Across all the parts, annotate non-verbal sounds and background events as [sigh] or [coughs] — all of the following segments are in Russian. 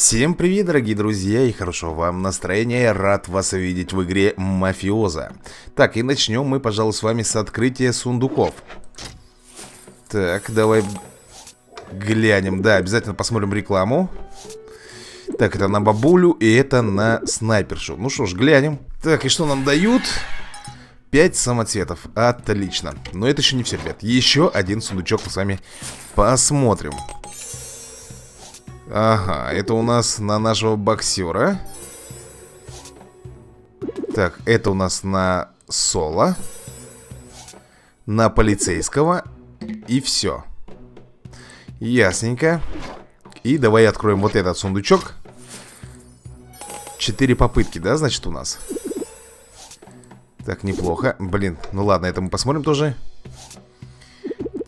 Всем привет, дорогие друзья, и хорошего вам настроения. Я рад вас видеть в игре Мафиоза. Так, и начнем мы, пожалуй, с вами с открытия сундуков. Так, давай глянем. Да, обязательно посмотрим рекламу. Так, это на бабулю, и это на снайпершу. Ну что ж, глянем. Так, и что нам дают? Пять самоцветов. Отлично. Но это еще не все, ребят. Еще один сундучок мы с вами посмотрим. Ага, это у нас на нашего боксера. Так, это у нас на соло На полицейского И все Ясненько. И давай откроем вот этот сундучок. Четыре попытки, да, значит, у нас? Так, неплохо. Блин, ну ладно, это мы посмотрим тоже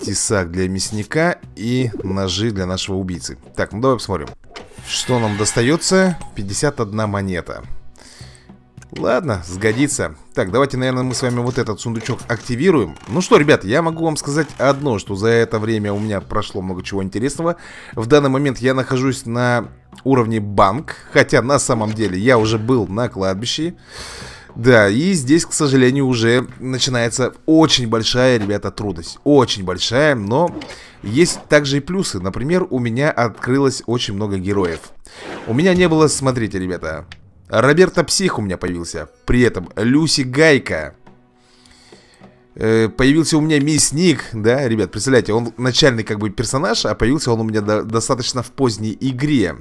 Тесак для мясника и ножи для нашего убийцы. Так, ну давай посмотрим. Что нам достается? 51 монета. Ладно, сгодится. Так, давайте, наверное, мы с вами вот этот сундучок активируем. Ну что, ребят, я могу вам сказать одно Что за это время у меня прошло много чего интересного. В данный момент я нахожусь на уровне банк Хотя на самом деле я уже был на кладбище да, и здесь, к сожалению, уже начинается очень большая, ребята, трудность. Очень большая, но есть также и плюсы. Например, у меня открылось очень много героев. У меня не было, смотрите, ребята, Роберта Псих у меня появился. При этом Люси Гайка. Э, появился у меня Мясник, да, ребят, представляете, он начальный как бы персонаж, а появился он у меня до достаточно в поздней игре.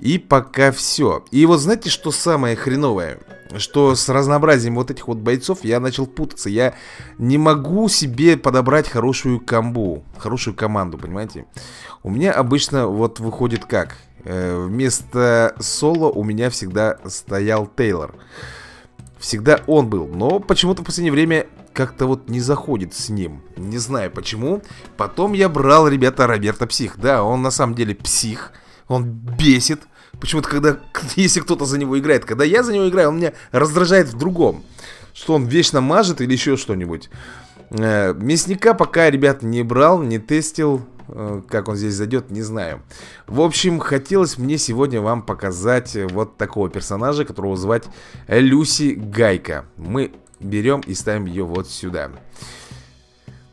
И пока все. И вот знаете, что самое хреновое? Что с разнообразием вот этих вот бойцов я начал путаться. Я не могу себе подобрать хорошую комбу, хорошую команду, понимаете? У меня обычно вот выходит как? Э, вместо соло у меня всегда стоял Тейлор. Всегда он был. Но почему-то в последнее время как-то вот не заходит с ним. Не знаю почему. Потом я брал, ребята, Роберта Псих. Да, он на самом деле псих. Он бесит. Почему-то, когда, [laughs] если кто-то за него играет, когда я за него играю, он меня раздражает в другом. Что он вечно мажет или еще что-нибудь. Э, мясника пока, ребят, не брал, не тестил. Э, как он здесь зайдет, не знаю. В общем, хотелось мне сегодня вам показать вот такого персонажа, которого звать Люси Гайка. Мы берем и ставим ее вот сюда.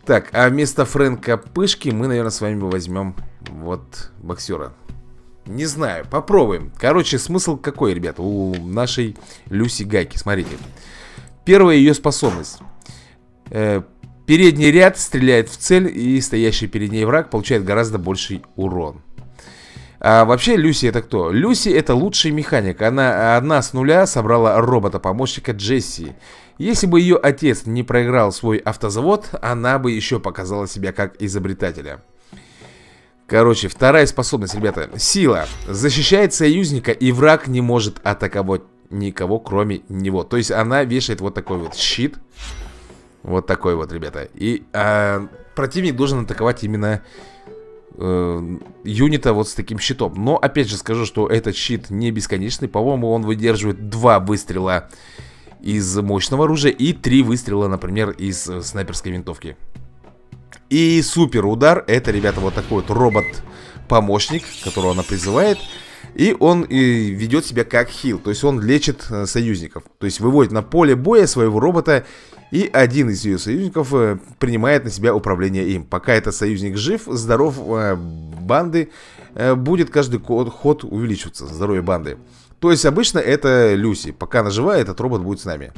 Так, а вместо Фрэнка Пышки мы, наверное, с вами возьмем вот боксера. Не знаю, попробуем. Короче, смысл какой, ребята, у нашей Люси Гайки? Смотрите. Первая ее способность. Э, Передний ряд стреляет в цель И стоящий перед ней враг получает гораздо больший урон. А вообще Люси это кто? Люси это лучший механик. Она одна с нуля собрала робота-помощника Джесси. Если бы ее отец не проиграл свой автозавод Она бы еще показала себя как изобретателя Короче, вторая способность, ребята Сила. Защищает союзника и враг не может атаковать никого, кроме него. То есть она вешает вот такой вот щит. Вот такой вот, ребята. И а, противник должен атаковать именно э, юнита вот с таким щитом. Но опять же скажу, что этот щит не бесконечный. По-моему, он выдерживает два выстрела из мощного оружия И три выстрела, например, из э, снайперской винтовки и супер удар, это, ребята, вот такой вот робот-помощник, которого она призывает. И он и ведет себя как хил, то есть он лечит э, союзников. То есть выводит на поле боя своего робота, и один из ее союзников э, принимает на себя управление им. Пока этот союзник жив, здоров э, банды, будет каждый ход увеличиваться, здоровье банды. То есть обычно это Люси. Пока она жива, этот робот будет с нами.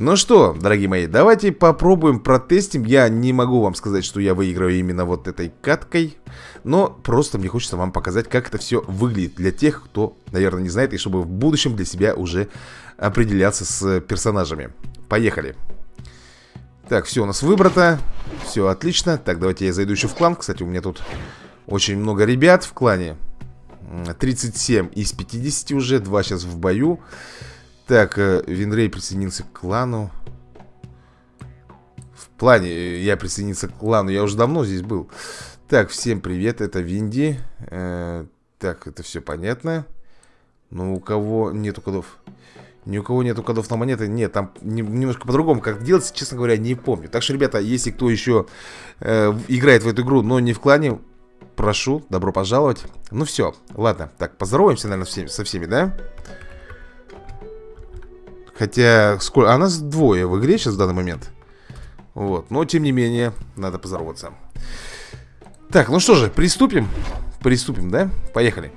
Ну что, дорогие мои, давайте попробуем протестим. Я не могу вам сказать, что я выиграю именно вот этой каткой. Но просто мне хочется вам показать, как это все выглядит для тех, кто, наверное, не знает. И чтобы в будущем для себя уже определяться с персонажами. Поехали. Так, все у нас выбрато. Все отлично. Так, давайте я зайду еще в клан. Кстати, у меня тут очень много ребят в клане. 37 из 50 уже. Два сейчас в бою. Так, э, Винрей присоединился к клану. В плане, э, я присоединился к клану, я уже давно здесь был. Так, всем привет, это Винди. Э, так, это все понятно. Ну, у кого нету кодов? Ни у кого нету кодов на монеты. Нет, там немножко по-другому. Как делать, честно говоря, не помню. Так что, ребята, если кто еще э, играет в эту игру, но не в клане, прошу, добро пожаловать Ну все, ладно, так, поздороваемся, наверное, всеми, со всеми, да? Хотя, сколько... А нас двое в игре сейчас в данный момент. Вот, но тем не менее, надо поздороваться Так, ну что же, приступим. Приступим, да? Поехали.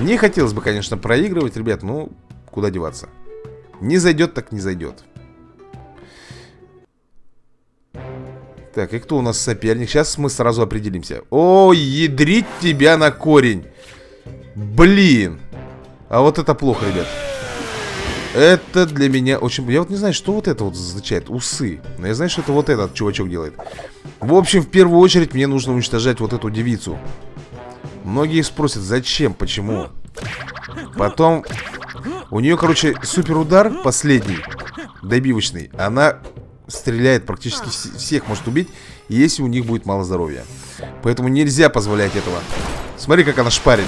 Не хотелось бы, конечно, проигрывать, ребят, ну, куда деваться? Не зайдет, так не зайдет. Так, и кто у нас соперник? Сейчас мы сразу определимся. О, ядрить тебя на корень! Блин! А вот это плохо, ребят Это для меня очень... Я вот не знаю, что вот это вот означает Усы Но я знаю, что это вот этот чувачок делает В общем, в первую очередь мне нужно уничтожать вот эту девицу Многие спросят, зачем, почему Потом У нее, короче, супер удар последний Добивочный Она стреляет практически всех может убить, если у них будет мало здоровья. Поэтому нельзя позволять этого. Смотри, как она шпарит.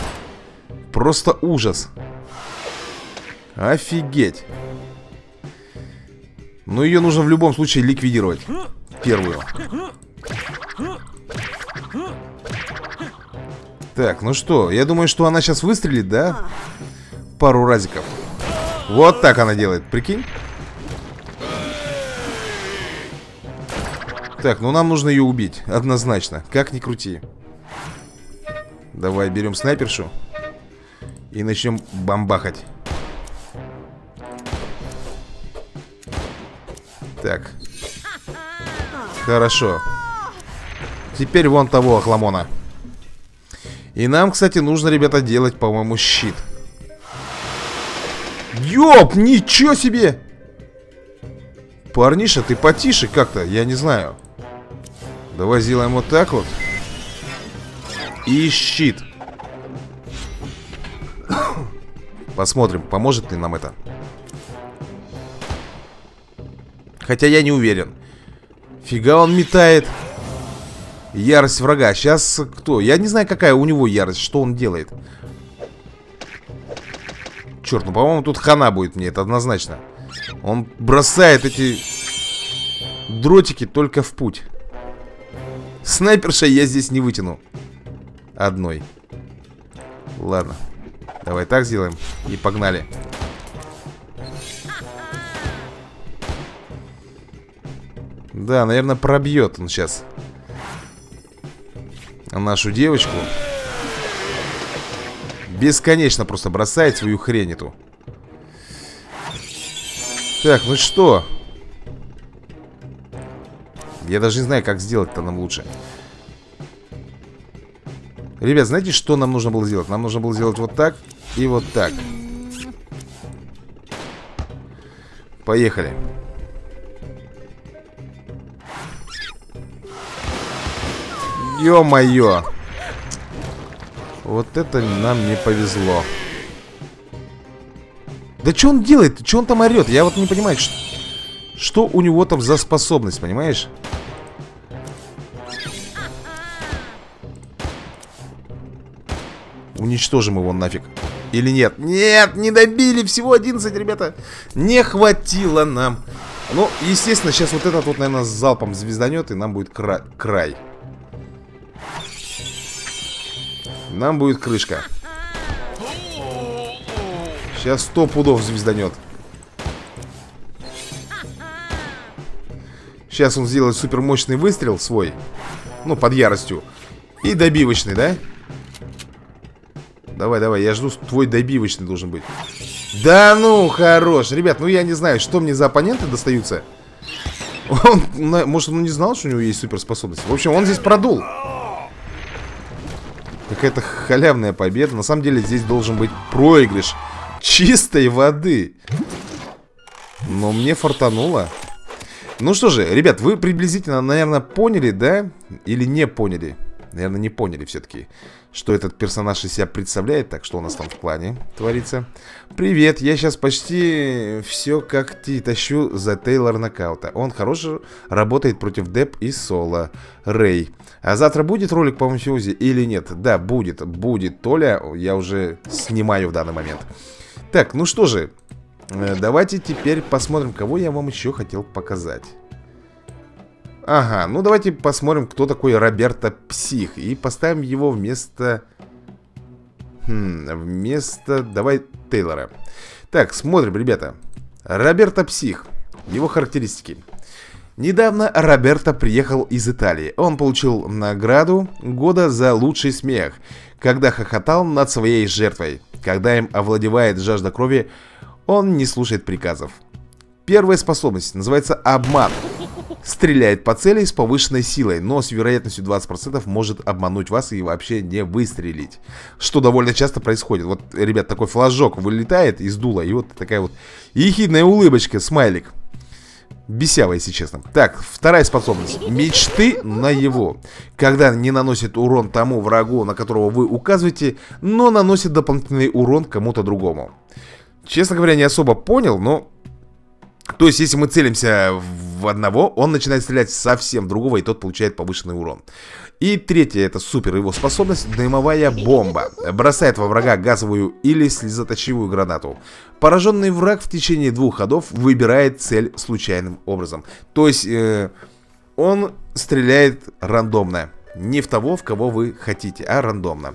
Просто ужас. Офигеть. Но ее нужно в любом случае ликвидировать. Первую. Так, ну что, я думаю, что она сейчас выстрелит, да? Пару разиков. Вот так она делает, прикинь? Так, ну нам нужно ее убить, однозначно Как ни крути Давай берем снайпершу И начнем бомбахать Так Хорошо Теперь вон того охламона И нам, кстати, нужно, ребята, делать, по-моему, щит Ёп, ничего себе! Парниша, ты потише как-то, я не знаю Давай сделаем вот так вот. И щит. Посмотрим, поможет ли нам это. Хотя я не уверен. Фига он метает. Ярость врага. Сейчас кто? Я не знаю, какая у него ярость. Что он делает? Черт, ну, по-моему, тут хана будет мне. Это однозначно. Он бросает эти дротики только в путь. Снайперша я здесь не вытяну. Одной. Ладно. Давай так сделаем. И погнали. Да, наверное, пробьет он сейчас. Нашу девочку. Бесконечно просто бросает свою хрень эту. Так, ну что? Я даже не знаю, как сделать-то нам лучше Ребят, знаете, что нам нужно было сделать? Нам нужно было сделать вот так и вот так Поехали Ё-моё Вот это нам не повезло Да что он делает? Что он там орет? Я вот не понимаю, что, что у него там за способность, понимаешь? Уничтожим его нафиг. Или нет? Нет, не добили. Всего 11, ребята. Не хватило нам. Ну, естественно, сейчас вот этот вот, наверное, залпом звезданет, и нам будет кра край. Нам будет крышка. Сейчас сто пудов звезданет. Сейчас он сделает супер мощный выстрел свой. Ну, под яростью. И добивочный, да? Давай, давай, я жду, твой добивочный должен быть Да ну, хорош Ребят, ну я не знаю, что мне за оппоненты достаются Он, может, он не знал, что у него есть суперспособность В общем, он здесь продул Какая-то халявная победа На самом деле здесь должен быть проигрыш Чистой воды Но мне фартануло Ну что же, ребят, вы приблизительно, наверное, поняли, да? Или не поняли? Наверное, не поняли все-таки что этот персонаж из себя представляет. Так, что у нас там в плане творится? Привет, я сейчас почти все как ты тащу за Тейлор нокаута. Он хороший, работает против Деп и Соло. Рэй. А завтра будет ролик по мафиози или нет? Да, будет, будет. Толя, я уже снимаю в данный момент. Так, ну что же, э, давайте теперь посмотрим, кого я вам еще хотел показать. Ага, ну давайте посмотрим, кто такой Роберто Псих. И поставим его вместо... Хм, вместо... Давай Тейлора. Так, смотрим, ребята. Роберто Псих. Его характеристики. Недавно Роберто приехал из Италии. Он получил награду года за лучший смех, когда хохотал над своей жертвой. Когда им овладевает жажда крови, он не слушает приказов. Первая способность называется обман. Стреляет по цели с повышенной силой, но с вероятностью 20% может обмануть вас и вообще не выстрелить. Что довольно часто происходит. Вот, ребят, такой флажок вылетает из дула, и вот такая вот ехидная улыбочка, смайлик. Бесяво, если честно. Так, вторая способность. Мечты на его. Когда не наносит урон тому врагу, на которого вы указываете, но наносит дополнительный урон кому-то другому. Честно говоря, не особо понял, но... То есть, если мы целимся в одного, он начинает стрелять совсем другого, и тот получает повышенный урон. И третье, это супер его способность, дымовая бомба. Бросает во врага газовую или слезоточивую гранату. Пораженный враг в течение двух ходов выбирает цель случайным образом. То есть, э, он стреляет рандомно. Не в того, в кого вы хотите, а рандомно.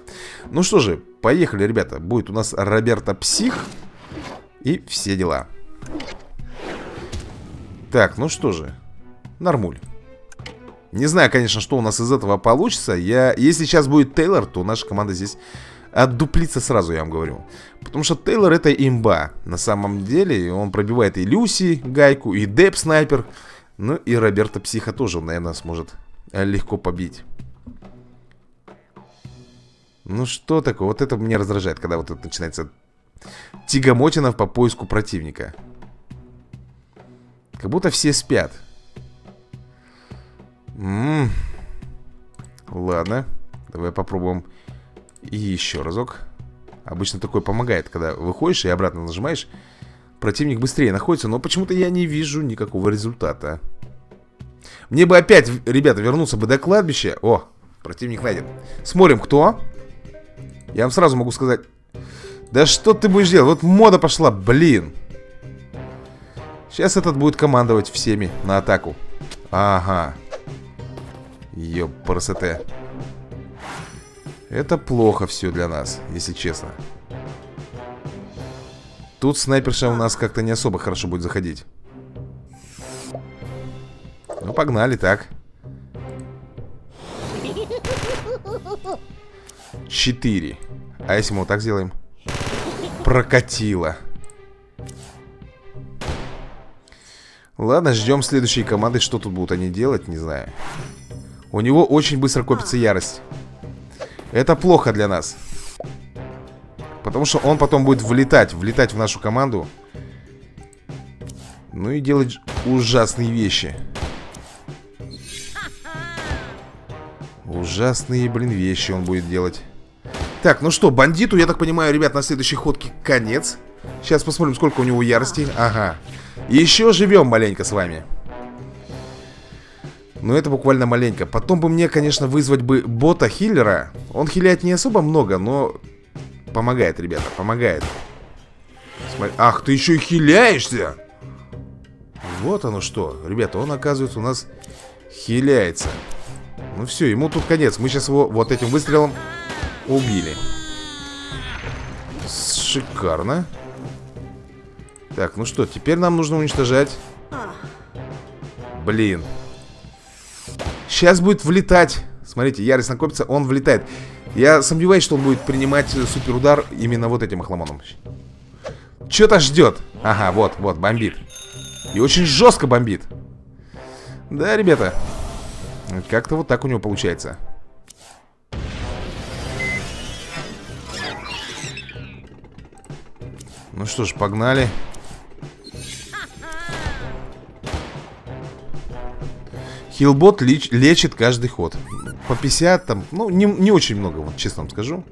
Ну что же, поехали, ребята. Будет у нас Роберто Псих и все дела. Так, ну что же, нормуль. Не знаю, конечно, что у нас из этого получится. Я, если сейчас будет Тейлор, то наша команда здесь отдуплится сразу, я вам говорю. Потому что Тейлор это имба. На самом деле, он пробивает и Люси гайку, и Деп снайпер. Ну и Роберта Психа тоже, наверное, сможет легко побить. Ну что такое? Вот это меня раздражает, когда вот это начинается тягомотина по поиску противника. Как будто все спят. М -м -м. Ладно. Давай попробуем еще разок. Обычно такое помогает, когда выходишь и обратно нажимаешь. Противник быстрее находится, но почему-то я не вижу никакого результата. Мне бы опять, ребята, вернуться бы до кладбища. О, противник найден. Смотрим, кто. Я вам сразу могу сказать. Да что ты будешь делать? Вот мода пошла, блин. Сейчас этот будет командовать всеми на атаку. Ага. Ёпрст. Это плохо все для нас, если честно. Тут снайперша у нас как-то не особо хорошо будет заходить. Ну, погнали, так. Четыре. А если мы вот так сделаем? Прокатило. Ладно, ждем следующей команды. Что тут будут они делать, не знаю. У него очень быстро копится ярость. Это плохо для нас. Потому что он потом будет влетать, влетать в нашу команду. Ну и делать ужасные вещи. Ужасные, блин, вещи он будет делать. Так, ну что, бандиту, я так понимаю, ребят, на следующей ходке конец. Сейчас посмотрим, сколько у него ярости. Ага. Еще живем маленько с вами. Но это буквально маленько. Потом бы мне, конечно, вызвать бы бота-хиллера. Он хиляет не особо много, но помогает, ребята, помогает. Смотри. Ах, ты еще и хиляешься! Вот оно что. Ребята, он, оказывается, у нас хиляется. Ну все, ему тут конец. Мы сейчас его вот этим выстрелом убили. Шикарно. Так, ну что, теперь нам нужно уничтожать. Блин. Сейчас будет влетать. Смотрите, ярость накопится, он влетает. Я сомневаюсь, что он будет принимать суперудар Именно вот этим охламоном. Что-то ждет Ага, вот, вот, бомбит. И очень жестко бомбит. Да, ребята. Как-то вот так у него получается. Ну что ж, погнали Хилбот леч, лечит каждый ход. По 50 там, ну, не, не очень много, вот, честно вам скажу.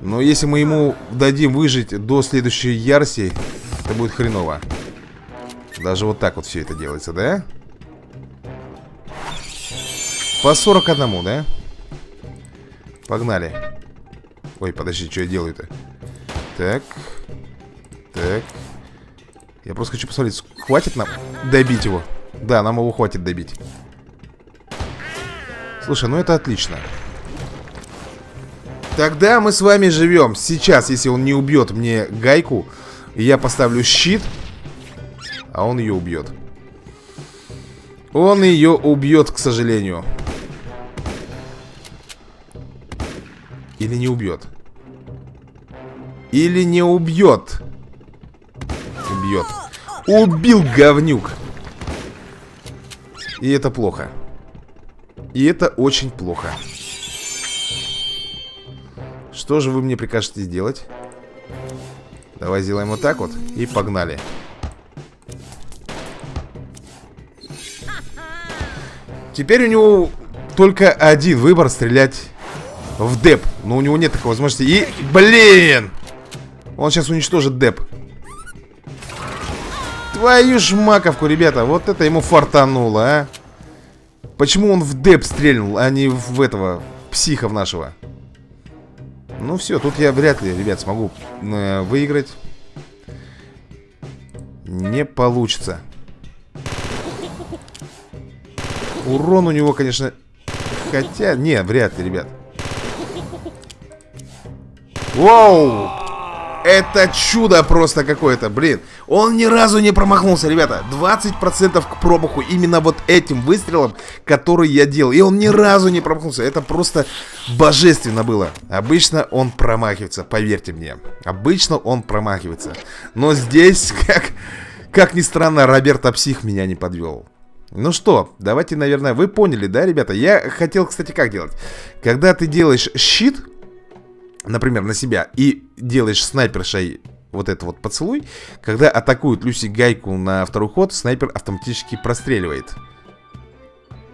Но если мы ему дадим выжить до следующей ярси, это будет хреново. Даже вот так вот все это делается, да? По 41, да? Погнали. Ой, подожди, что я делаю-то? Так. Так. Я просто хочу посмотреть, хватит нам добить его? Да, нам его хватит добить. Слушай, ну это отлично. Тогда мы с вами живем. Сейчас, если он не убьет мне гайку, я поставлю щит, а он ее убьет. Он ее убьет, к сожалению. Или не убьет. Или не убьет. Убьет. Убил говнюк. И это плохо. И это очень плохо. Что же вы мне прикажете сделать? Давай сделаем вот так вот и погнали. Теперь у него только один выбор стрелять в деп. Но у него нет такой возможности. И, блин! Он сейчас уничтожит деп. Твою ж маковку, ребята. Вот это ему фартануло, а. Почему он в деп стрельнул, а не в этого, психа в нашего? Ну все, тут я вряд ли, ребят, смогу э, выиграть. Не получится. Урон у него, конечно... Хотя, не, вряд ли, ребят. Воу! Это чудо просто какое-то, блин. Он ни разу не промахнулся, ребята. 20% к промаху именно вот этим выстрелом, который я делал. И он ни разу не промахнулся. Это просто божественно было. Обычно он промахивается, поверьте мне. Обычно он промахивается. Но здесь, [laughs] как, как ни странно, Роберто Псих меня не подвел. Ну что, давайте, наверное, вы поняли, да, ребята? Я хотел, кстати, как делать? Когда ты делаешь щит, например, на себя, и делаешь снайпершей вот этот вот поцелуй, когда атакуют Люси Гайку на второй ход, снайпер автоматически простреливает.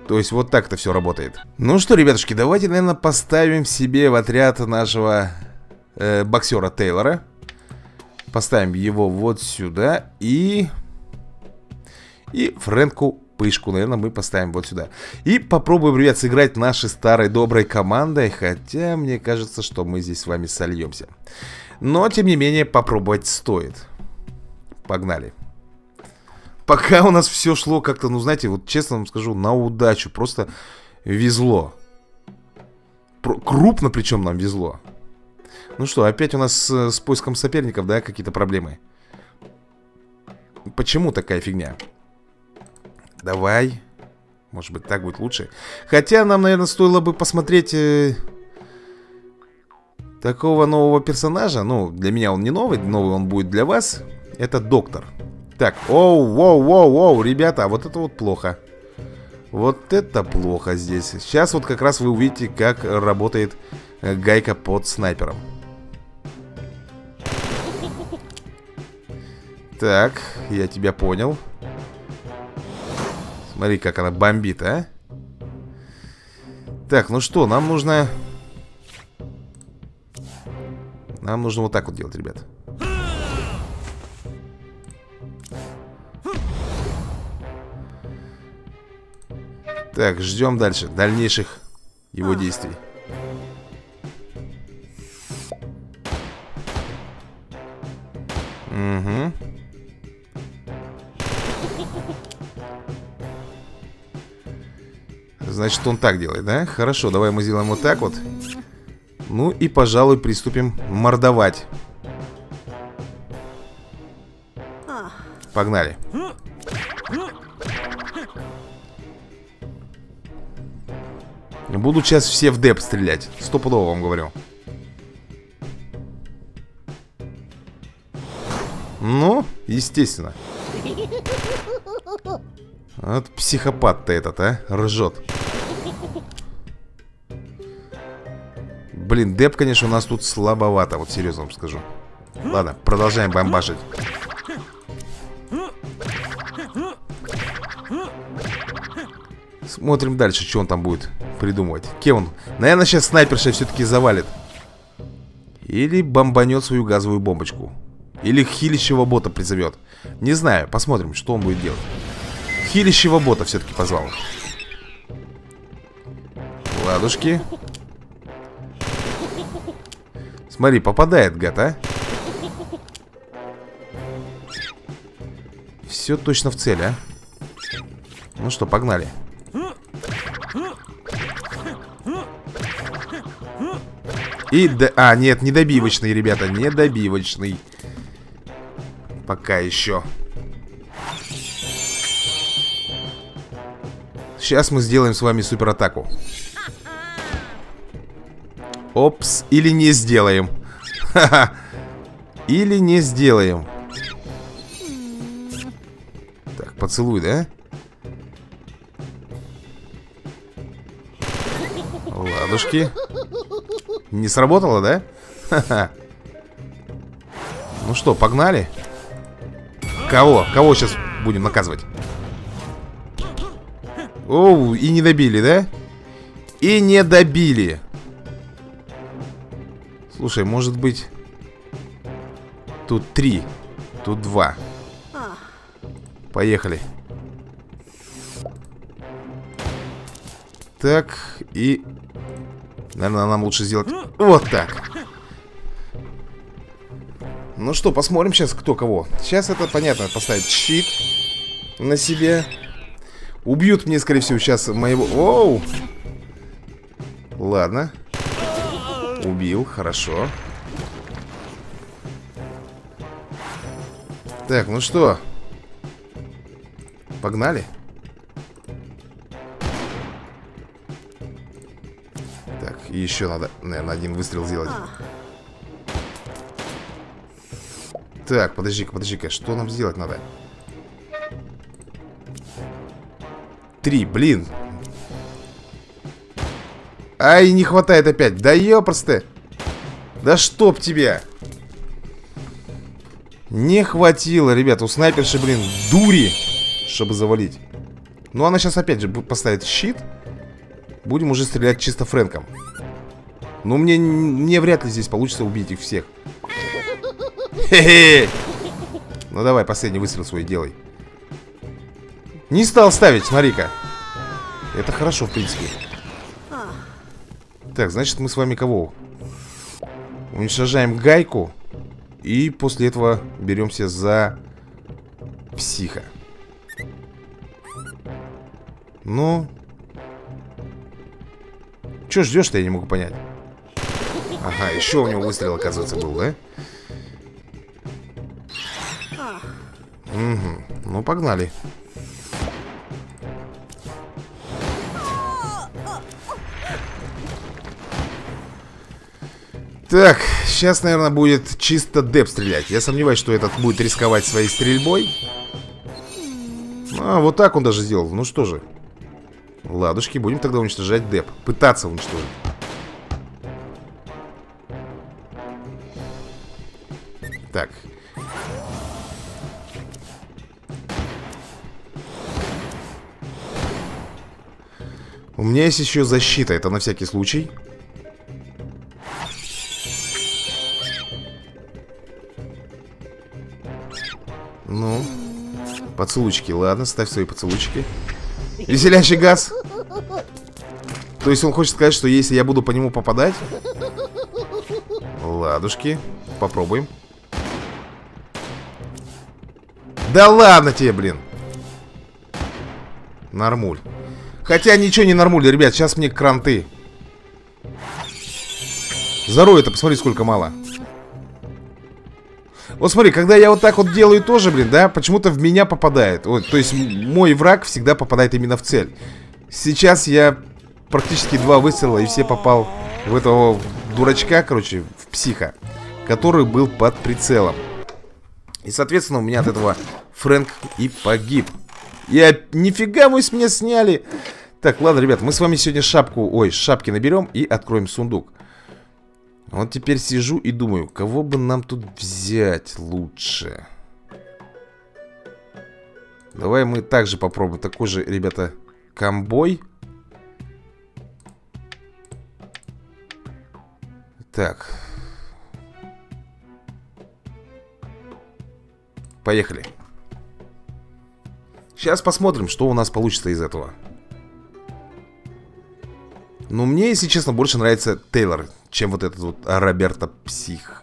То есть вот так это все работает. Ну что, ребятушки, давайте, наверное, поставим себе в отряд нашего э, боксера Тейлора. Поставим его вот сюда и... И Фрэнку пышку, наверное, мы поставим вот сюда. И попробуем, ребят, сыграть нашей старой доброй командой, хотя мне кажется, что мы здесь с вами сольемся. Но, тем не менее, попробовать стоит. Погнали. Пока у нас все шло как-то, ну, знаете, вот честно вам скажу, на удачу. Просто везло. Про крупно причем нам везло. Ну что, опять у нас с, с поиском соперников, да, какие-то проблемы? Почему такая фигня? Давай. Может быть, так будет лучше. Хотя нам, наверное, стоило бы посмотреть... Э, такого нового персонажа. Ну, для меня он не новый. Новый он будет для вас. Это доктор. Так, оу, воу, воу, воу, ребята, а вот это вот плохо. Вот это плохо здесь. Сейчас вот как раз вы увидите, как работает э, гайка под снайпером. Так, я тебя понял. Смотри, как она бомбит, а. Так, ну что, нам нужно... Нам нужно вот так вот делать, ребят. Так, ждем дальше, дальнейших его действий. Значит, он так делает, да? Хорошо, давай мы сделаем вот так вот. Ну и, пожалуй, приступим мордовать. Погнали. Буду сейчас все в деп стрелять. Стопудово вам говорю. Ну, естественно. Вот психопат-то этот, а, ржет. Блин, деп, конечно, у нас тут слабовато, вот серьезно вам скажу. Ладно, продолжаем бомбашить. Смотрим дальше, что он там будет придумывать. Кем Наверное, сейчас снайперша все-таки завалит. Или бомбанет свою газовую бомбочку. Или хилищего бота призовет. Не знаю, посмотрим, что он будет делать. Хилищего бота все-таки позвал. Ладушки. Смотри, попадает, гад, а? Все точно в цель, а? Ну что, погнали. И... До... А, нет, недобивочный, ребята, недобивочный. Пока еще. Сейчас мы сделаем с вами суператаку. Опс, или не сделаем. Или не сделаем. Так, поцелуй, да? Ладушки. Не сработало, да? Ну что, погнали? Кого? Кого сейчас будем наказывать? Оу, и не добили, да? И не добили. Слушай, может быть... Тут три. Тут два. Поехали. Так, и... Наверное, нам лучше сделать вот так. Ну что, посмотрим сейчас, кто кого. Сейчас это понятно, поставить щит на себе. Убьют мне, скорее всего, сейчас моего... Оу! Ладно. Убил, хорошо. Так, ну что? Погнали? Так, еще надо, наверное, один выстрел сделать. Так, подожди-ка, подожди-ка, что нам сделать надо? Три, блин. Ай, не хватает опять. Да ёпросты. Да чтоб тебя. Не хватило, ребят, у снайперши, блин, дури, чтобы завалить. Ну, она сейчас опять же поставит щит. Будем уже стрелять чисто Фрэнком. Но мне, мне вряд ли здесь получится убить их всех. Хе-хе. Ну давай, последний выстрел свой делай. Не стал ставить, смотри-ка. Это хорошо, в принципе. Так, значит, мы с вами кого? Уничтожаем гайку. И после этого беремся за психа. Ну... Че ждешь-то, я не могу понять. Ага, еще у него выстрел, оказывается, был, да? Угу. Ну, погнали. Так, сейчас, наверное, будет чисто деп стрелять. Я сомневаюсь, что этот будет рисковать своей стрельбой. А, вот так он даже сделал. Ну что же. Ладушки, будем тогда уничтожать деп. Пытаться уничтожить. Так. У меня есть еще защита, это на всякий случай. Ну, поцелуйчики, ладно, ставь свои поцелуйчики. Веселящий газ. То есть он хочет сказать, что если я буду по нему попадать... Ладушки, попробуем. Да ладно тебе, блин. Нормуль. Хотя ничего не нормуль, ребят, сейчас мне кранты. Здорово это, посмотри, сколько мало. Вот смотри, когда я вот так вот делаю тоже, блин, да, почему-то в меня попадает. Вот, то есть мой враг всегда попадает именно в цель. Сейчас я практически два выстрела и все попал в этого дурачка, короче, в психа, который был под прицелом. И, соответственно, у меня от этого Фрэнк и погиб. Я... Нифига вы с меня сняли! Так, ладно, ребят, мы с вами сегодня шапку... Ой, шапки наберем и откроем сундук. Вот теперь сижу и думаю, кого бы нам тут взять лучше. Давай мы также попробуем. Такой же, ребята, комбой. Так. Поехали. Сейчас посмотрим, что у нас получится из этого. Но мне, если честно, больше нравится Тейлор, чем вот этот вот Роберто Псих.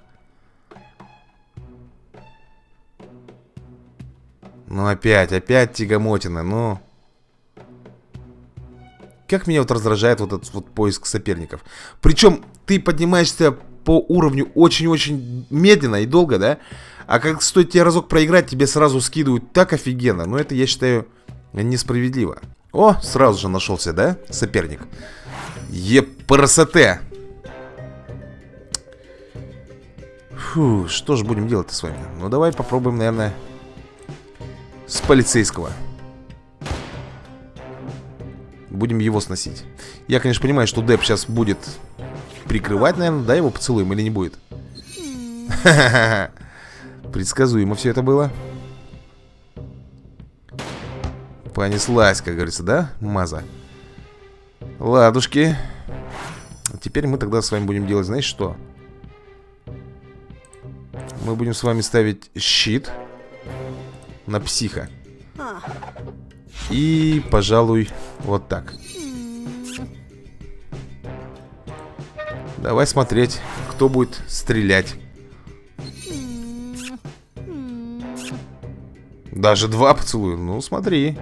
Ну опять, опять тягомотина, ну... Как меня вот раздражает вот этот вот поиск соперников. Причем ты поднимаешься по уровню очень-очень медленно и долго, да? А как стоит тебе разок проиграть, тебе сразу скидывают так офигенно. Но это, я считаю, несправедливо. О, сразу же нашелся, да, соперник? Епрсоте. Фу, что же будем делать-то с вами? Ну, давай попробуем, наверное, с полицейского. Будем его сносить. Я, конечно, понимаю, что Деп сейчас будет прикрывать, наверное, да, его поцелуем или не будет? [laughs] Предсказуемо все это было. Понеслась, как говорится, да, Маза? Ладушки. Теперь мы тогда с вами будем делать, знаешь что? Мы будем с вами ставить щит на психа. И, пожалуй, вот так. Давай смотреть, кто будет стрелять. Даже два поцелуя. Ну, смотри.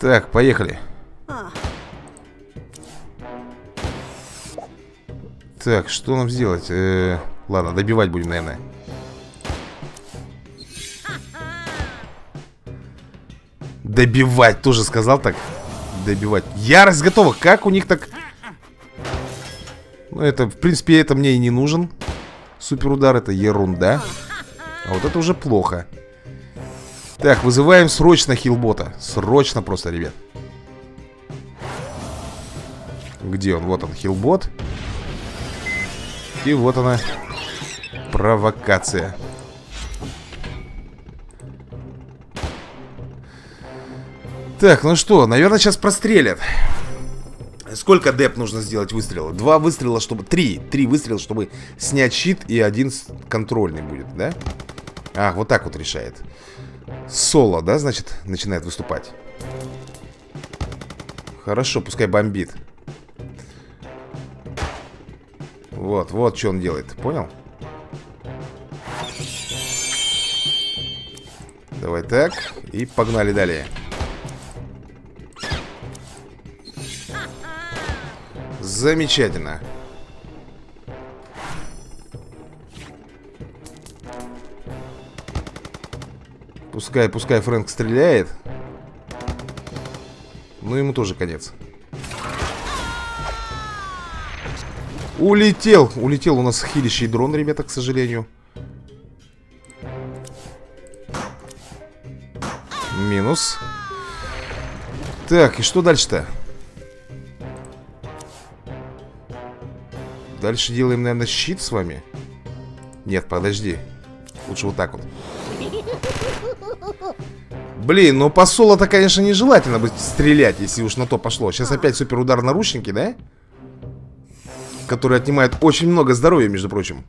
Так, поехали. Так, что нам сделать? Э -э ладно, добивать будем, наверное. Добивать, тоже сказал так. Добивать. Ярость готова. Как у них так... Ну, это, в принципе, это мне и не нужен. Суперудар, это ерунда. А вот это уже плохо. Так, вызываем срочно хилбота. Срочно просто, ребят. Где он? Вот он, хилбот. И вот она. Провокация. Так, ну что, наверное, сейчас прострелят. Сколько деп нужно сделать выстрела? Два выстрела, чтобы... Три. Три выстрела, чтобы снять щит, и один контрольный будет, да? Ах, вот так вот решает. Соло, да, значит, начинает выступать. Хорошо, пускай бомбит. Вот, вот что он делает, понял? Давай так, и погнали далее. Замечательно. Пускай, пускай Фрэнк стреляет. Ну, ему тоже конец. Улетел! Улетел у нас хилищий дрон, ребята, к сожалению. Минус. Так, и что дальше-то? Дальше делаем, наверное, щит с вами. Нет, подожди. Лучше вот так вот. Блин, ну по соло-то, конечно, нежелательно быть стрелять, если уж на то пошло. Сейчас опять супер удар наручники, да? Который отнимает очень много здоровья, между прочим.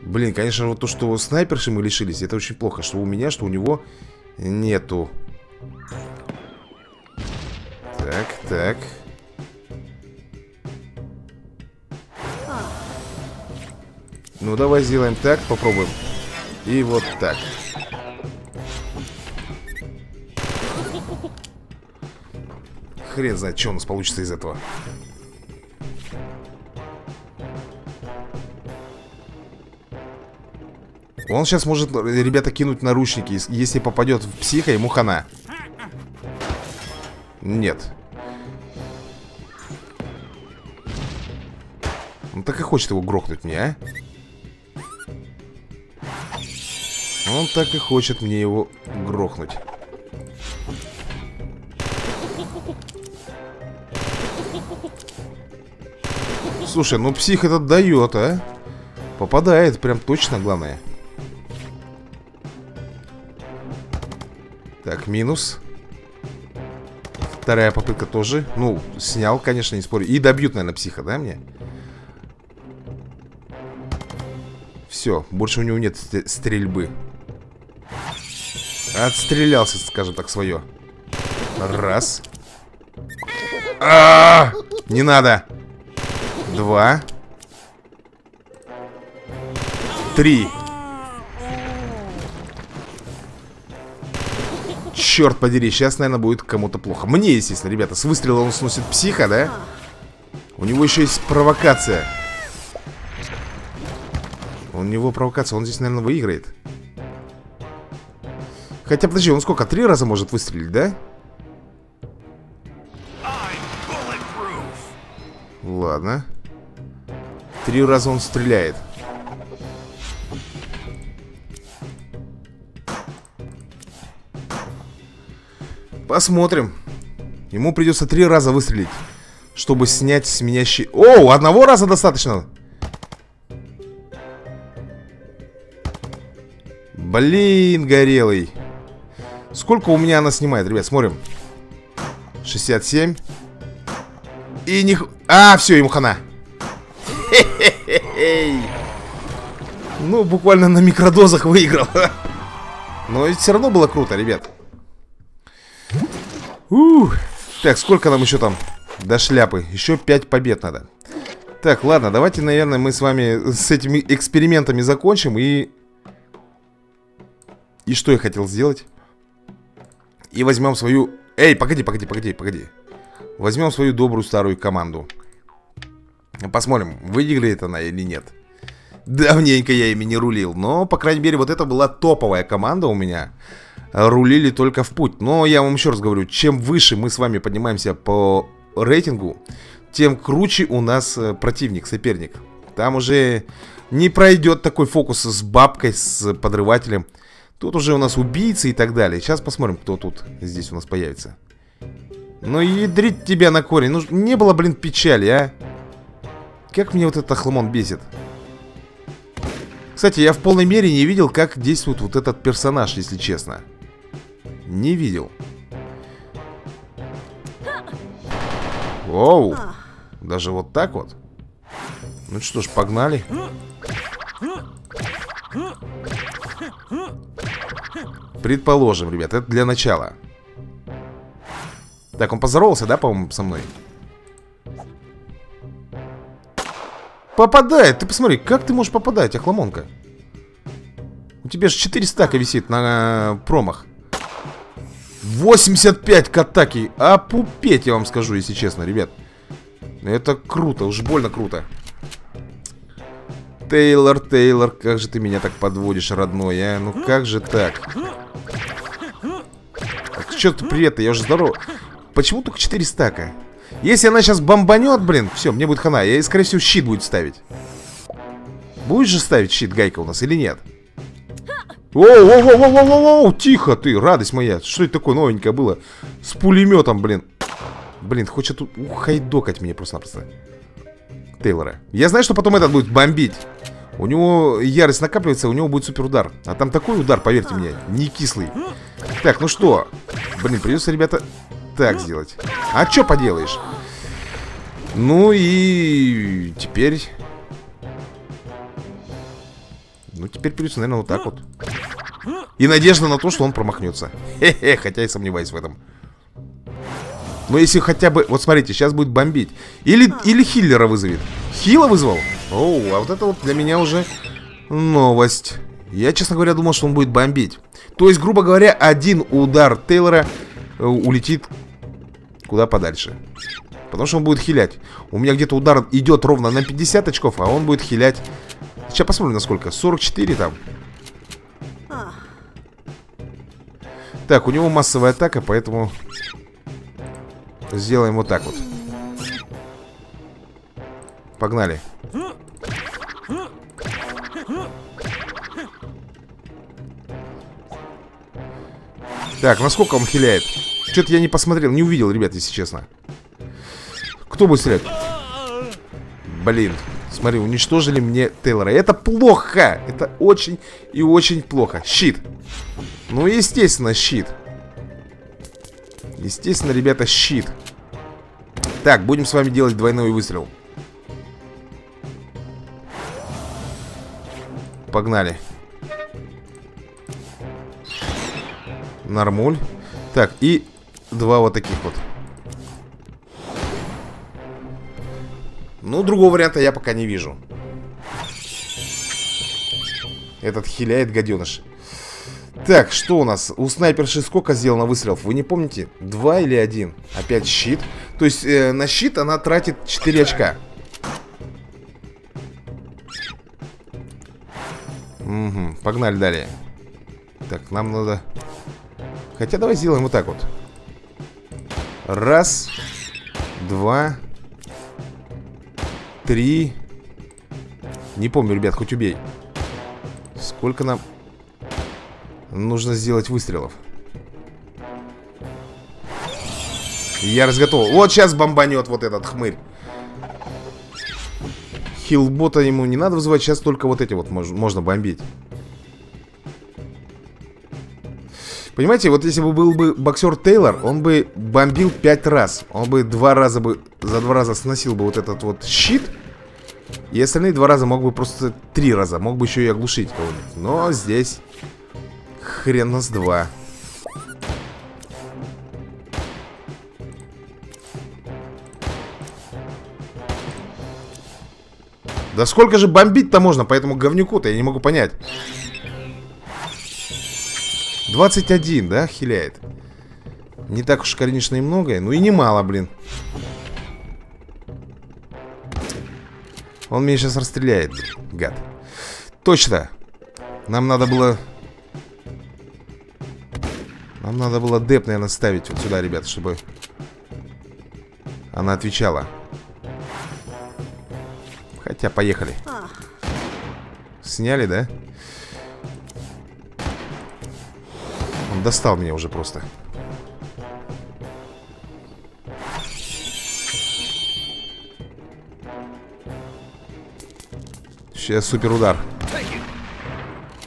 Блин, конечно, вот то, что снайперши мы лишились, это очень плохо. Что у меня, что у него нету. Так, так. Ну, давай сделаем так, попробуем. И вот так. Хрен знает, что у нас получится из этого. Он сейчас может, ребята, кинуть наручники. Если попадет в психа, ему хана. Нет. Он так и хочет его грохнуть мне, а? Он так и хочет мне его грохнуть. Слушай, ну псих этот дает, а? Попадает, прям точно, главное. Так, минус. Вторая попытка тоже. Ну, снял, конечно, не спорю. И добьют, наверное, психа, да, мне? Все, больше у него нет стрельбы. Отстрелялся, скажем так, свое. Раз. А -а -а! Не надо. Два. Три. Черт подери, сейчас, наверное, будет кому-то плохо. Мне, естественно, ребята, с выстрела он сносит психа, да? У него еще есть провокация. У него провокация, он здесь, наверное, выиграет. Хотя, подожди, он сколько? Три раза может выстрелить, да? Ладно. Три раза он стреляет. Посмотрим. Ему придется три раза выстрелить, чтобы снять с меня щит. О, одного раза достаточно. Блин, горелый. Сколько у меня она снимает, ребят, смотрим. 67. И не... А, все, ему хана. Ну, буквально на микродозах выиграл. Но ведь все равно было круто, ребят. Ух. Так, сколько нам еще там до шляпы? Еще 5 побед надо. Так, ладно, давайте, наверное, мы с вами с этими экспериментами закончим и... И что я хотел сделать? И возьмем свою... Эй, погоди, погоди, погоди, погоди. Возьмем свою добрую старую команду. Посмотрим, выиграет она или нет. Давненько я ими не рулил. Но, по крайней мере, вот это была топовая команда у меня рулили только в путь. Но я вам еще раз говорю, чем выше мы с вами поднимаемся по рейтингу, тем круче у нас э, противник, соперник. Там уже не пройдет такой фокус с бабкой, с подрывателем. Тут уже у нас убийцы и так далее. Сейчас посмотрим, кто тут здесь у нас появится. Ну, ядрить тебя на корень. Ну, не было, блин, печали, а. Как мне вот этот охламон бесит. Кстати, я в полной мере не видел, как действует вот этот персонаж, если честно. Не видел. Оу. Даже вот так вот. Ну что ж, погнали. Предположим, ребят, это для начала. Так, он поздоровался, да, по-моему, со мной? Попадает! Ты посмотри, как ты можешь попадать, охламонка? У тебя же 4 стака висит на э, промах. 85 к атаке. А пупеть, я вам скажу, если честно, ребят. Это круто, уж больно круто. Тейлор, Тейлор, как же ты меня так подводишь, родной, а? Ну как же так? Что ты привет Я уже здоров. Почему только 4 стака? Если она сейчас бомбанет, блин, все, мне будет хана. Я, скорее всего, щит будет ставить. Будешь же ставить щит, Гайка, у нас или нет? Оу, оу, оу, оу, оу, оу, тихо ты, радость моя. Что это такое новенькое было? С пулеметом, блин. Блин, хочет ухайдокать меня просто-напросто. Тейлора. Я знаю, что потом этот будет бомбить. У него ярость накапливается, у него будет супер удар. А там такой удар, поверьте мне, не кислый. Так, ну что? Блин, придется, ребята, так сделать. А что поделаешь? Ну и теперь ну, теперь придется, наверное, вот так вот. И надежда на то, что он промахнется. Хе-хе, хотя я сомневаюсь в этом. Но если хотя бы... Вот смотрите, сейчас будет бомбить. Или, или хиллера вызовет. Хила вызвал? Оу, а вот это вот для меня уже новость. Я, честно говоря, думал, что он будет бомбить. То есть, грубо говоря, один удар Тейлора э, улетит куда подальше. Потому что он будет хилять. У меня где-то удар идет ровно на 50 очков, а он будет хилять Сейчас посмотрим, насколько. 44 там. Так, у него массовая атака, поэтому сделаем вот так вот. Погнали. Так, насколько он хиляет? Что-то я не посмотрел, не увидел, ребят, если честно. Кто стрелять? Блин. Смотри, уничтожили мне Тейлора. Это плохо. Это очень и очень плохо. Щит. Ну, естественно, щит. Естественно, ребята, щит. Так, будем с вами делать двойной выстрел. Погнали. Нормуль. Так, и два вот таких вот. Ну, другого варианта я пока не вижу. Этот хиляет гаденыш. Так, что у нас? У снайперши сколько сделано выстрелов? Вы не помните? Два или один? Опять щит. То есть э, на щит она тратит 4 очка. Угу, погнали далее. Так, нам надо... Хотя давай сделаем вот так вот. Раз. Два. Три. Не помню, ребят, хоть убей. Сколько нам... Нужно сделать выстрелов. Я разготовил. Вот сейчас бомбанет вот этот хмырь. Хилбота ему не надо вызывать, сейчас только вот эти вот мож можно бомбить. Понимаете, вот если бы был бы боксер Тейлор, он бы бомбил пять раз. Он бы два раза бы, за два раза сносил бы вот этот вот щит. И остальные два раза мог бы просто три раза. Мог бы еще и оглушить кого-нибудь. Но здесь Хрена с два. Да сколько же бомбить-то можно по этому говнюку-то? Я не могу понять. 21, да, хиляет? Не так уж, конечно, и многое. Ну и немало, блин. Он меня сейчас расстреляет, гад. Точно. Нам надо было нам надо было деп, наверное, ставить вот сюда, ребят, чтобы она отвечала. Хотя, поехали. Сняли, да? Достал меня уже просто. Сейчас супер удар.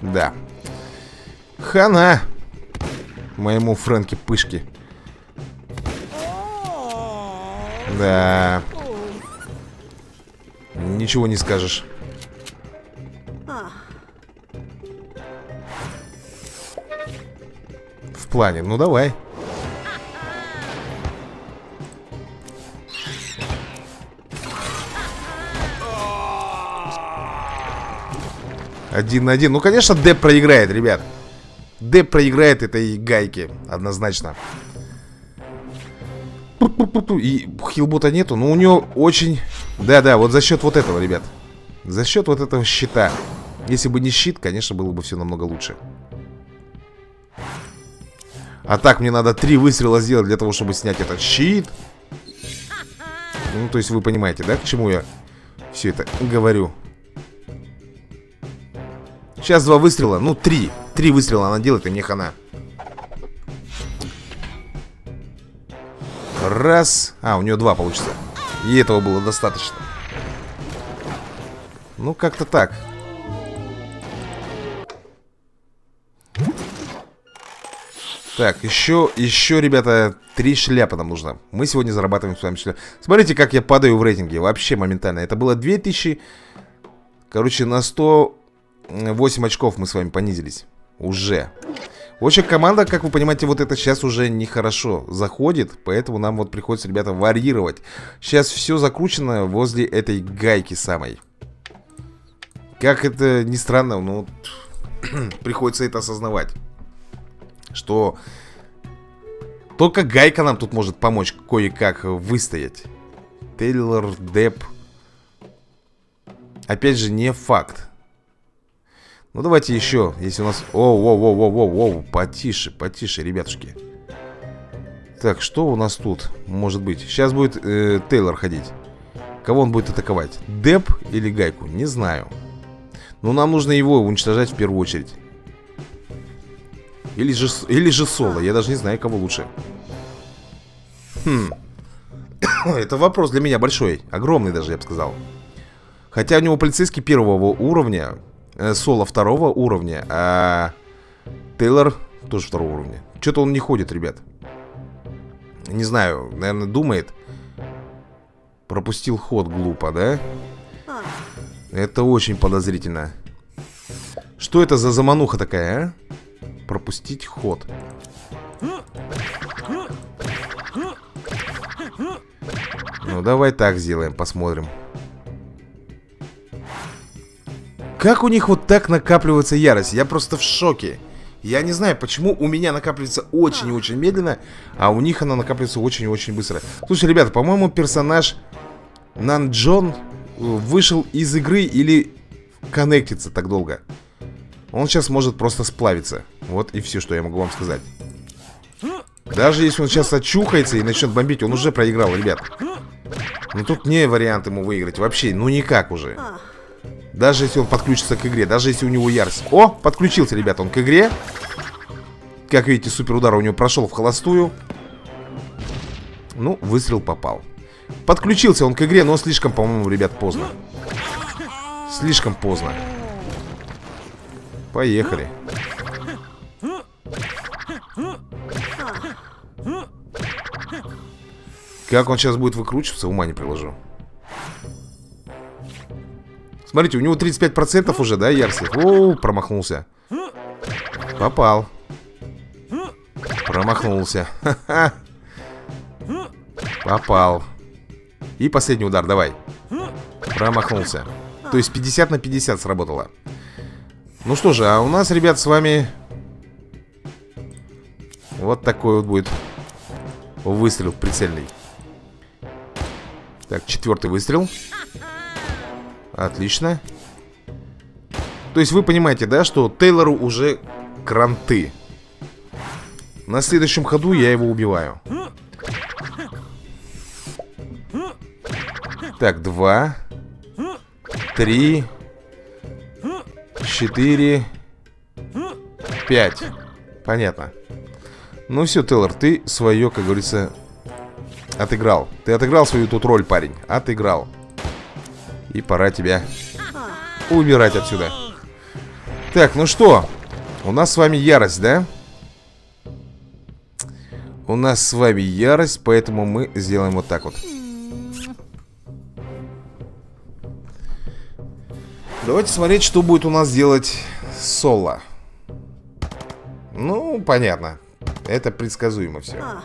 Да. Хана моему Фрэнке Пышке. Да. Ничего не скажешь. Плане, ну давай. Один на один. Ну, конечно, Деп проиграет, ребят. Деп проиграет этой гайке, однозначно. И хилбота нету, но у него очень... Да-да, вот за счет вот этого, ребят. За счет вот этого щита. Если бы не щит, конечно, было бы все намного лучше. А так мне надо три выстрела сделать для того, чтобы снять этот щит. Ну, то есть вы понимаете, да, к чему я все это говорю. Сейчас два выстрела, ну, три. Три выстрела она делает, и мне хана. Раз. А, у нее два получится. И этого было достаточно. Ну, как-то так. Так, еще, еще, ребята, три шляпы нам нужно. Мы сегодня зарабатываем с вами шляпы. Смотрите, как я падаю в рейтинге. Вообще моментально. Это было 2000... Короче, на 108 очков мы с вами понизились. Уже. В команда, как вы понимаете, вот это сейчас уже нехорошо заходит, поэтому нам вот приходится, ребята, варьировать. Сейчас все закручено возле этой гайки самой. Как это ни странно, но [clears throat] приходится это осознавать. Что только гайка нам тут может помочь кое-как выстоять. Тейлор, Деп. Опять же, не факт. Ну давайте еще, если у нас... О, о, о, о, о, о, потише, потише, ребятушки. Так, что у нас тут может быть? Сейчас будет э, Тейлор ходить. Кого он будет атаковать? Деп или Гайку? Не знаю. Но нам нужно его уничтожать в первую очередь. Или же, или же Соло. Я даже не знаю, кого лучше. Хм. [coughs] Это вопрос для меня большой. Огромный даже, я бы сказал. Хотя у него полицейский первого уровня Э, соло второго уровня, а Тейлор тоже второго уровня. Что-то он не ходит, ребят. Не знаю, наверное, думает. Пропустил ход глупо, да? Это очень подозрительно. Что это за замануха такая, а? Пропустить ход. Ну, давай так сделаем, посмотрим. Как у них вот так накапливается ярость? Я просто в шоке. Я не знаю, почему у меня накапливается очень и очень медленно, а у них она накапливается очень и очень быстро. Слушай, ребята, по-моему, персонаж Нанджон э, вышел из игры или коннектится так долго. Он сейчас может просто сплавиться. Вот и все, что я могу вам сказать. Даже если он сейчас очухается и начнет бомбить, он уже проиграл, ребят. Ну тут не вариант ему выиграть вообще, ну никак уже. Даже если он подключится к игре, даже если у него ярость. О, подключился, ребята, он к игре. Как видите, супер удар у него прошел в холостую. Ну, выстрел попал. Подключился он к игре, но слишком, по-моему, ребят, поздно. Слишком поздно. Поехали. Как он сейчас будет выкручиваться, ума не приложу. Смотрите, у него 35% уже, да, ярости? О, промахнулся. Попал. Промахнулся. [laughs] Попал. И последний удар, давай. Промахнулся. То есть 50 на 50 сработало. Ну что же, а у нас, ребят, с вами... Вот такой вот будет выстрел прицельный. Так, четвертый выстрел. Отлично. То есть вы понимаете, да, что Тейлору уже кранты. На следующем ходу я его убиваю. Так, два. Три. Четыре. Пять. Понятно. Ну все, Тейлор, ты свое, как говорится, отыграл. Ты отыграл свою тут роль, парень. Отыграл. И пора тебя убирать отсюда. Так, ну что? У нас с вами ярость, да? У нас с вами ярость, поэтому мы сделаем вот так вот. Давайте смотреть, что будет у нас делать Соло. Ну, понятно. Это предсказуемо все.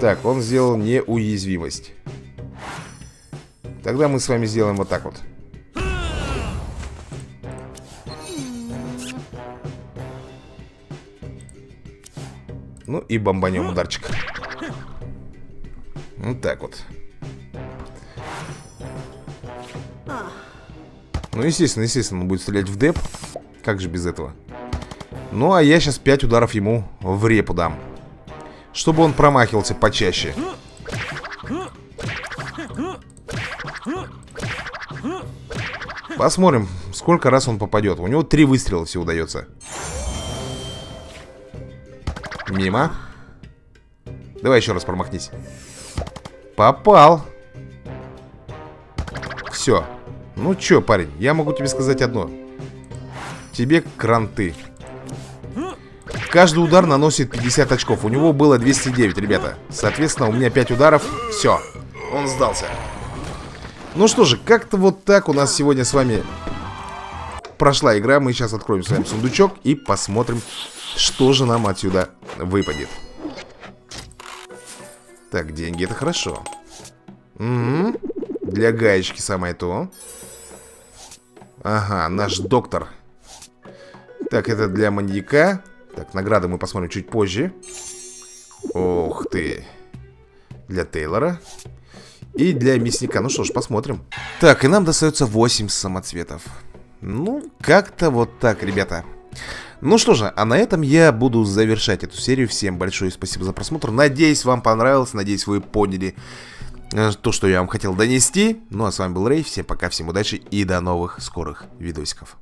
Так, он сделал неуязвимость. Тогда мы с вами сделаем вот так вот. Ну и бомбанем ударчик. Вот так вот. Ну, естественно, естественно, он будет стрелять в деп. Как же без этого? Ну, а я сейчас 5 ударов ему в репу дам. Чтобы он промахивался почаще. Посмотрим, сколько раз он попадет. У него три выстрела всего удается. Мимо. Давай еще раз промахнись. Попал. Все. Ну чё, парень, я могу тебе сказать одно. Тебе кранты. Каждый удар наносит 50 очков. У него было 209, ребята. Соответственно, у меня 5 ударов. Все. Он сдался. Ну что же, как-то вот так у нас сегодня с вами прошла игра. Мы сейчас откроем с вами сундучок и посмотрим, что же нам отсюда выпадет. Так, деньги, это хорошо. Угу. Для гаечки самое то. Ага, наш доктор. Так, это для маньяка. Так, награды мы посмотрим чуть позже. Ух ты. Для Тейлора. И для мясника. Ну что ж, посмотрим. Так, и нам достается 8 самоцветов. Ну, как-то вот так, ребята. Ну что же, а на этом я буду завершать эту серию. Всем большое спасибо за просмотр. Надеюсь, вам понравилось. Надеюсь, вы поняли Э, то, что я вам хотел донести. Ну а с вами был Рей, всем пока, всем удачи и до новых скорых видосиков.